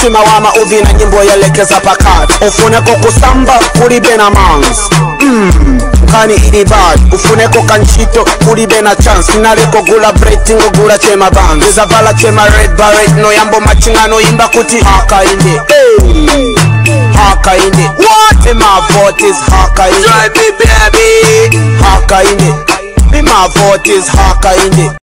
umtima wama uvina nyimbo yelekeza pakati ufuneko kusamba kulibe na manzi mm. kani ilibali ufuneko kantshito kulibe na chansi naleko gula bretingo gula chemabanzi izavala chema red barret noyambo machinga noyimba kuti hakaine hey. hakaine what my vote is hakaine baby hakaine my vote is hakaine